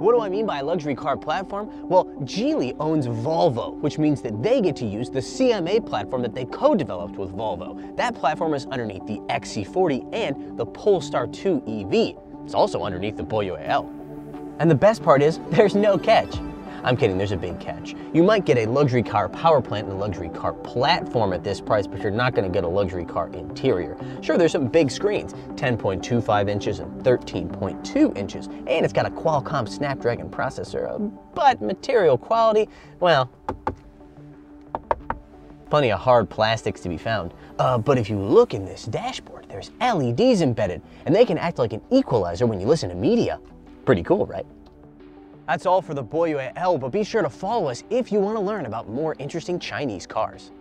What do I mean by luxury car platform? Well, Geely owns Volvo, which means that they get to use the CMA platform that they co-developed with Volvo. That platform is underneath the XC40 and the Polestar 2 EV. It's also underneath the Boyue L. And the best part is, there's no catch. I'm kidding, there's a big catch. You might get a luxury car power plant and a luxury car platform at this price, but you're not gonna get a luxury car interior. Sure, there's some big screens, 10.25 inches and 13.2 inches, and it's got a Qualcomm Snapdragon processor, uh, but material quality, well, plenty of hard plastics to be found. Uh, but if you look in this dashboard, there's LEDs embedded, and they can act like an equalizer when you listen to media. Pretty cool, right? That's all for the Boyue L, but be sure to follow us if you want to learn about more interesting Chinese cars.